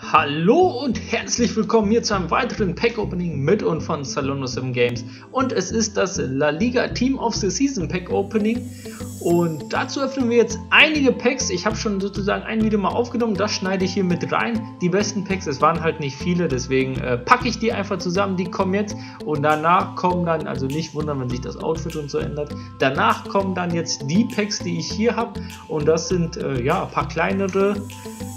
Hallo und herzlich willkommen hier zu einem weiteren Pack-Opening mit und von Salonosim Games. Und es ist das La Liga Team of the Season Pack-Opening. Und dazu öffnen wir jetzt einige Packs. Ich habe schon sozusagen ein Video mal aufgenommen, das schneide ich hier mit rein. Die besten Packs, es waren halt nicht viele, deswegen äh, packe ich die einfach zusammen. Die kommen jetzt und danach kommen dann, also nicht wundern, wenn sich das Outfit und so ändert. Danach kommen dann jetzt die Packs, die ich hier habe. Und das sind äh, ja ein paar kleinere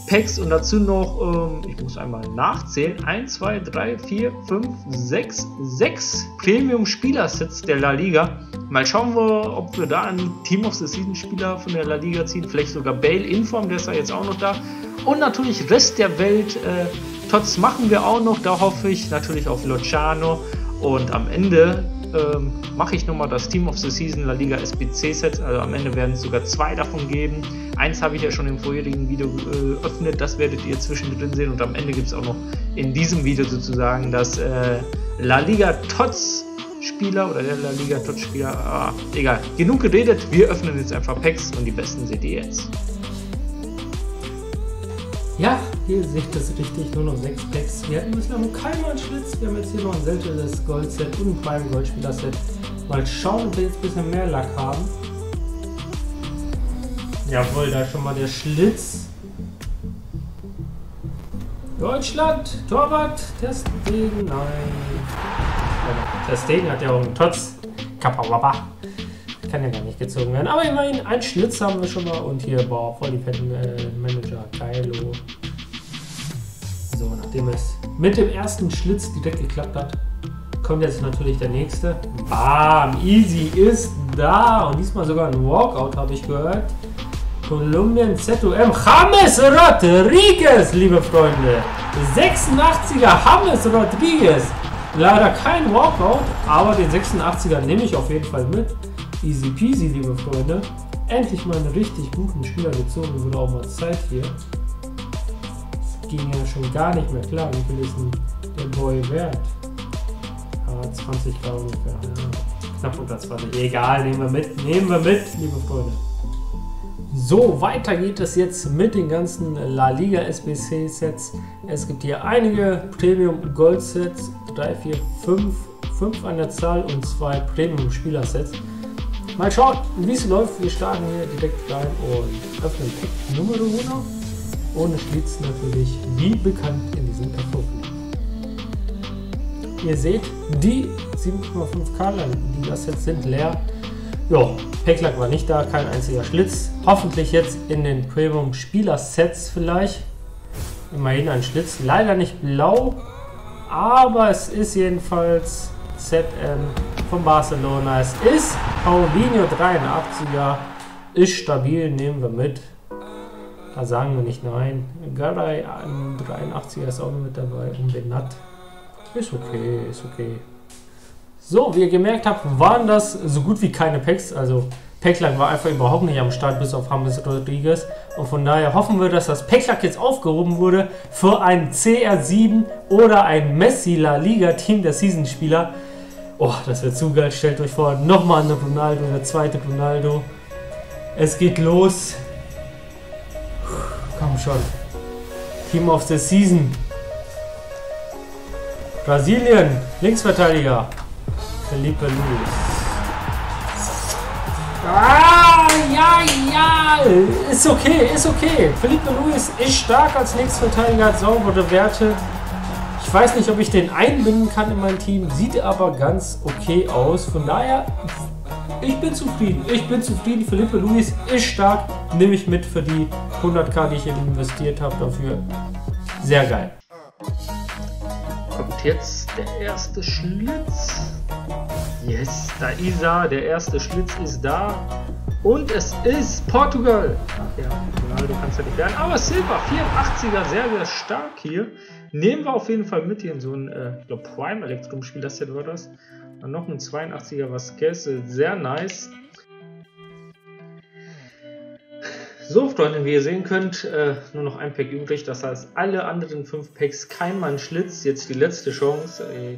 Packs und dazu noch, ähm, ich muss einmal nachzählen, 1, 2, 3, 4, 5, 6, 6 Premium-Spieler-Sets der La Liga. Mal schauen wir, ob wir da einen Team of the Season-Spieler von der La Liga ziehen, vielleicht sogar Bale in Form, der ist ja jetzt auch noch da. Und natürlich Rest der Welt, äh, Tots machen wir auch noch, da hoffe ich natürlich auf Luciano. Und am Ende ähm, mache ich nochmal das Team of the Season La Liga SBC Set. Also am Ende werden es sogar zwei davon geben. Eins habe ich ja schon im vorherigen Video geöffnet, äh, das werdet ihr zwischendrin sehen. Und am Ende gibt es auch noch in diesem Video sozusagen das äh, La Liga Tots Spieler oder der La Liga Tots Spieler. Ah, egal, genug geredet. Wir öffnen jetzt einfach Packs und die besten seht ihr jetzt. Ja, hier seht ihr es richtig, nur noch 6 Packs. Wir hatten noch keinen Schlitz. Wir haben jetzt hier noch ein seltenes Gold-Set und ein Prime Goldspieler-Set. Mal schauen, ob wir jetzt ein bisschen mehr Lack haben. Jawohl, da schon mal der Schlitz. Deutschland, Torwart, Testegen, nein. Testegen hat ja auch einen Tots. Kapawaba. Kann ja gar nicht gezogen werden. Aber immerhin, ein Schlitz haben wir schon mal. Und hier, boah, voll die fetten äh, Manager. Geilo. So, nachdem es mit dem ersten Schlitz direkt geklappt hat, kommt jetzt natürlich der nächste. Bam, easy ist da. Und diesmal sogar ein Walkout, habe ich gehört. Kolumbien ZUM. James Rodriguez, liebe Freunde. 86er James Rodriguez. Leider kein Walkout, aber den 86er nehme ich auf jeden Fall mit. Easy peasy, liebe Freunde. Endlich mal einen richtig guten Spieler gezogen. Wurde auch mal Zeit hier. Ging ja schon gar nicht mehr klar. Wie viel ist denn der Boy wert? Ah, 20 glaube ich. Ja, knapp unter 20. Egal, nehmen wir mit. Nehmen wir mit, liebe Freunde. So, weiter geht es jetzt mit den ganzen La Liga SBC Sets. Es gibt hier einige Premium Gold Sets, 3, 4, 5, 5 an der Zahl und zwei Premium Spieler Sets. Mal schauen, wie es läuft. Wir starten hier direkt rein und öffnen Pack Nummer 1 ohne Schlitz natürlich, wie bekannt in diesem Kartoffeln. Ihr seht, die 7,5K Liga-Sets sind leer. Ja, Packlack war nicht da, kein einziger Schlitz. Hoffentlich jetzt in den Premium Spieler Sets vielleicht. Immerhin ein Schlitz, leider nicht blau, aber es ist jedenfalls ZM von Barcelona. Es ist Paulinho 83er, ist stabil, nehmen wir mit. Da sagen wir nicht nein. Garay 83er ist auch mit dabei und Benat. Ist okay, ist okay. So, wie ihr gemerkt habt, waren das so gut wie keine Packs. Also Packlack war einfach überhaupt nicht am Start, bis auf James Rodriguez. Und von daher hoffen wir, dass das Packlack jetzt aufgehoben wurde für ein CR7 oder ein Messi La Liga Team der Season-Spieler. Oh, das wird zu geil. Stellt euch vor, nochmal eine Ronaldo, der zweite Ronaldo. Es geht los. Komm schon. Team of the Season. Brasilien, Linksverteidiger. Felipe Luis. Ah, ja, ja. Ist okay, ist okay. Felipe Luis ist stark als Linksverteidiger, hat saubere Werte. Ich weiß nicht, ob ich den einbinden kann in mein Team, sieht aber ganz okay aus. Von daher, ich bin zufrieden. Ich bin zufrieden. Philippe Luis ist stark. Nehme ich mit für die 100k, die ich investiert habe dafür. Sehr geil. Kommt jetzt der erste Schlitz. Yes, da ist er. Der erste Schlitz ist da. Und es ist Portugal. Ach ja, Ronaldo kann ja nicht werden. Aber Silva, 84er, sehr, sehr stark hier. Nehmen wir auf jeden Fall mit hier in so ein, äh, Prime Elektrum-Spiel, das hier war das. Dann noch ein 82er Vasquez, sehr nice. So, Freunde, wie ihr sehen könnt, äh, nur noch ein Pack übrig. Das heißt, alle anderen fünf Packs kein Mann Schlitz. Jetzt die letzte Chance. Ey,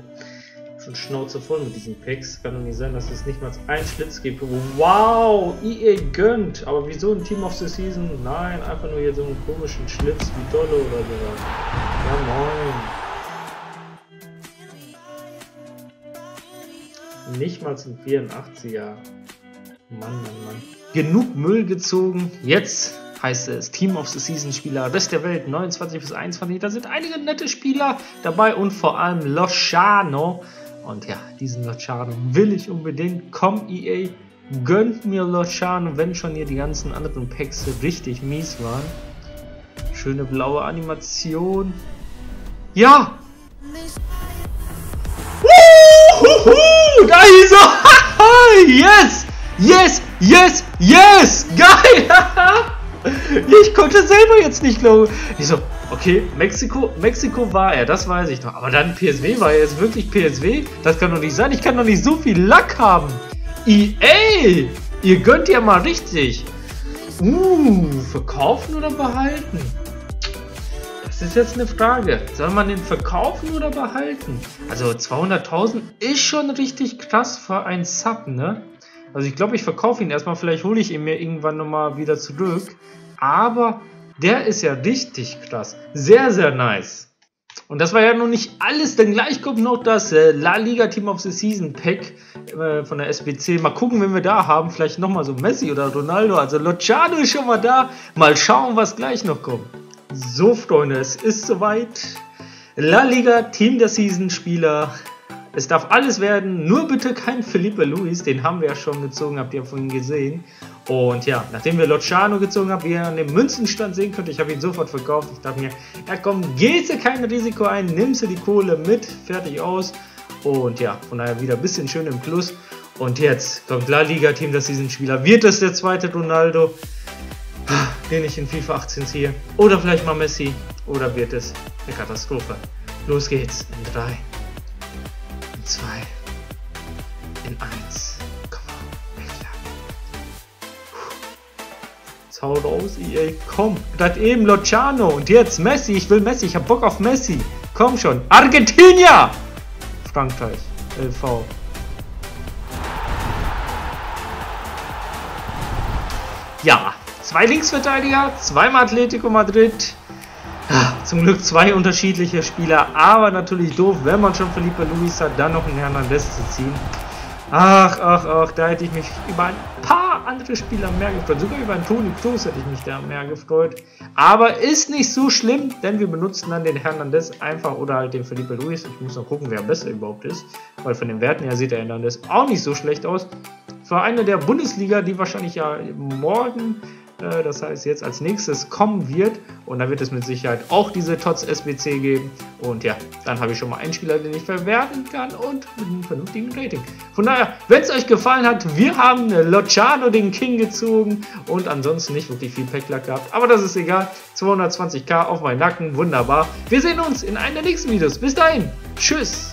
schon Schnauze voll mit diesen Packs. Kann doch nicht sein, dass es nicht mal einen Schlitz gibt. Wow, EA gönnt. Aber wieso ein Team of the Season? Nein, einfach nur hier so einen komischen Schlitz wie Dolle oder so. Ja, moin. Nicht mal zum 84er. Mann, Mann, Mann. Genug Müll gezogen. Jetzt heißt es Team of the Season Spieler Rest der Welt 29 bis 21. Da sind einige nette Spieler dabei und vor allem Lociano. Und ja, diesen Lociano will ich unbedingt. Komm, EA, gönnt mir Lociano, wenn schon hier die ganzen anderen Packs richtig mies waren. Schöne blaue Animation. Ja! Wuhu, da ist er! yes! Yes! Yes! Yes! Geil! ich konnte selber jetzt nicht glauben. Ich so, okay, Mexiko, Mexiko war er, das weiß ich doch. Aber dann PSW war er jetzt wirklich PSW? Das kann doch nicht sein. Ich kann doch nicht so viel Lack haben. EA! Ihr gönnt ja mal richtig. Uh, verkaufen oder behalten? Das ist jetzt eine Frage. Soll man den verkaufen oder behalten? Also 200.000 ist schon richtig krass für einen Sub, ne? Also ich glaube, ich verkaufe ihn erstmal. Vielleicht hole ich ihn mir irgendwann nochmal wieder zurück. Aber der ist ja richtig krass. Sehr, sehr nice. Und das war ja noch nicht alles, denn gleich kommt noch das äh, La Liga Team of the Season Pack äh, von der SBC. Mal gucken, wenn wir da haben. Vielleicht nochmal so Messi oder Ronaldo. Also Luciano ist schon mal da. Mal schauen, was gleich noch kommt. So, Freunde, es ist soweit. La Liga Team der Season Spieler es darf alles werden, nur bitte kein Felipe Luis, den haben wir ja schon gezogen, habt ihr vorhin gesehen. Und ja, nachdem wir Luciano gezogen haben, wie ihr an dem Münzenstand sehen könnt, ich habe ihn sofort verkauft. Ich dachte mir, ja komm, gehst du kein Risiko ein, nimmst du die Kohle mit, fertig aus. Und ja, von daher wieder ein bisschen schön im Plus. Und jetzt kommt La Liga Team, das diesen Spieler. Wird es der zweite Ronaldo, den ich in FIFA 18 ziehe? Oder vielleicht mal Messi? Oder wird es eine Katastrophe? Los geht's in 3, 2, in 1. Komm Jetzt hau raus, EA. Komm, gerade eben Luciano und jetzt Messi. Ich will Messi, ich hab Bock auf Messi. Komm schon. Argentinier! Frankreich, LV. Ja, zwei Linksverteidiger, zweimal Atletico Madrid, zum Glück zwei unterschiedliche Spieler, aber natürlich doof, wenn man schon Felipe Luis hat, dann noch einen Hernandez zu ziehen. Ach, ach, ach, da hätte ich mich über ein paar andere Spieler mehr gefreut. Sogar über einen Toni Kroos hätte ich mich da mehr gefreut. Aber ist nicht so schlimm, denn wir benutzen dann den Hernandez einfach oder halt den Felipe Luis. Ich muss noch gucken, wer besser überhaupt ist. Weil von den Werten her sieht der Hernandez auch nicht so schlecht aus. Für eine der Bundesliga, die wahrscheinlich ja morgen äh, das heißt jetzt als nächstes kommen wird. Und da wird es mit Sicherheit auch diese TOTS SBC geben. Und ja, dann habe ich schon mal einen Spieler, den ich verwerten kann und mit einem vernünftigen Rating. Von daher, wenn es euch gefallen hat, wir haben Luciano den King gezogen und ansonsten nicht wirklich viel Packlack gehabt. Aber das ist egal. 220k auf meinen Nacken, wunderbar. Wir sehen uns in einem der nächsten Videos. Bis dahin, tschüss.